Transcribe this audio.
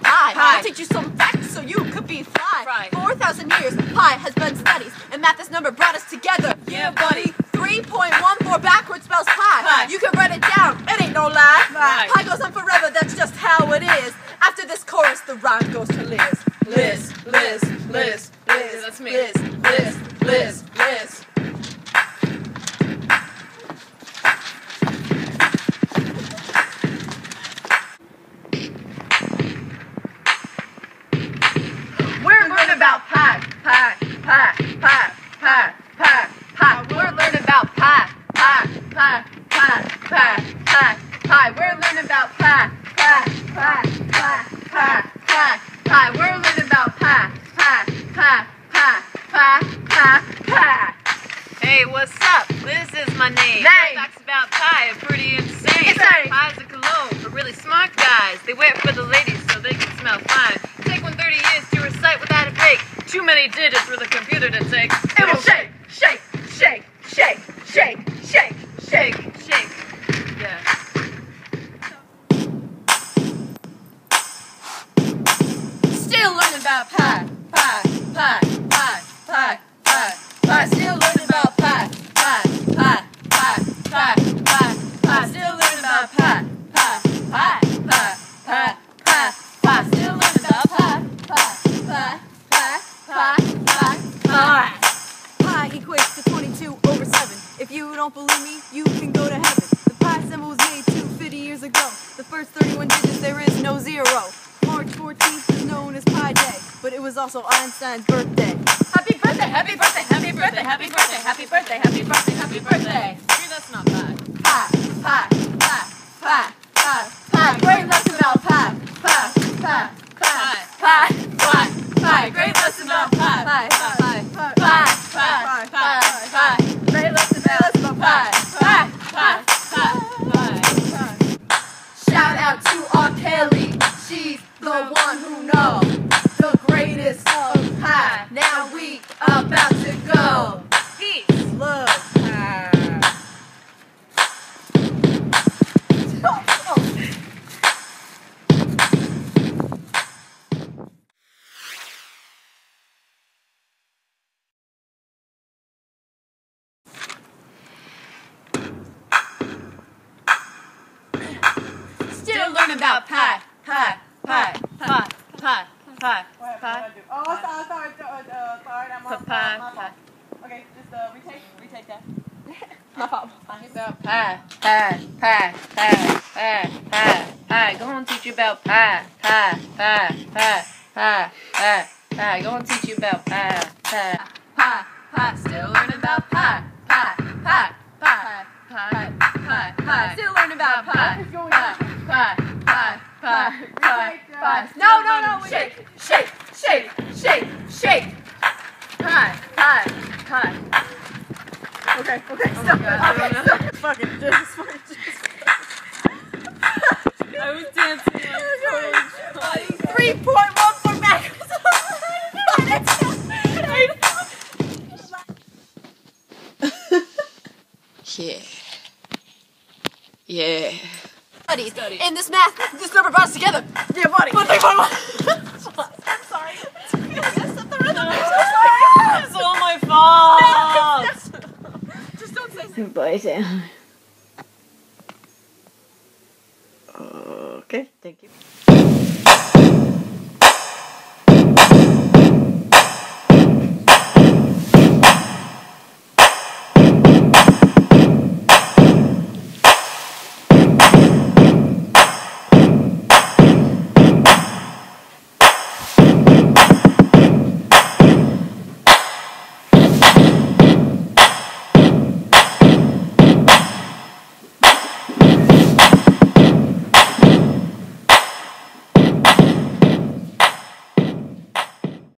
Pi. Pi. I'll teach you some facts so you could be fly. Right. 4,000 years, Pi has been studies, and math this number brought us together. Yeah, buddy. 3.14 backwards spells pi. pi. You can write it down, it ain't no lie. Right. Pi goes on forever, that's just how it is. After this chorus, the rhyme goes to Liz. Liz, Liz, Liz, Liz. Liz. Liz. Liz. Liz. Liz. Liz. Liz. About pi, pi, pi, pi, pi, pi, pi. We're learning about pi, pi, pi, pi, pi, pi, pi. We're learning about pi, pi, pi, pi, pi, pi, pi. We're learning about pi, pi, pi, pi, pi, pi, pi. Hey, what's up? This is my name. Name. Facts about pi are pretty insane. Insane. Pi's a cologne for really smart guys. They wear it for the ladies Too many digits for the computer to take. If you don't believe me, you can go to heaven. The pi symbol was made 250 years ago. The first 31 digits, there is no zero. March 14th is known as Pi Day, but it was also Einstein's birthday. Happy birthday, happy birthday, happy birthday, happy birthday, happy birthday, happy birthday, happy birthday. Maybe that's not bad. Pi, pi, pi, pi, pi, pi. Great lesson about pi, pi, pi, pi, pi, pi, pi. About Still learning about pi, pi, pi, pi, pi, pi, pi. Oh, sorry, sorry, uh, sorry, I'm on. my pa. fault. Okay, just uh, retake, retake that. My fault. About pi, pi, pi, pi, pi, pi, pi. Go and teach you about pi, pi, pi, pi, pi, pi, pi. Go and teach you about pi, pie. Pi, pi, still learning about pi, pi, pi, pi, pi, pi, pi. Still learning about pi, pi, pi. No, no, no, shake, shake, shake, shake, shake. Pi, pi, pi. Okay, okay, oh stop. Okay, stop. Fuck it, just, fuck it, just. I was dancing on oh Three point one for backwards. Yeah. Yeah. Buddies, in this math, this number brought us together. Say so. Bye, Sam. Okay, thank you.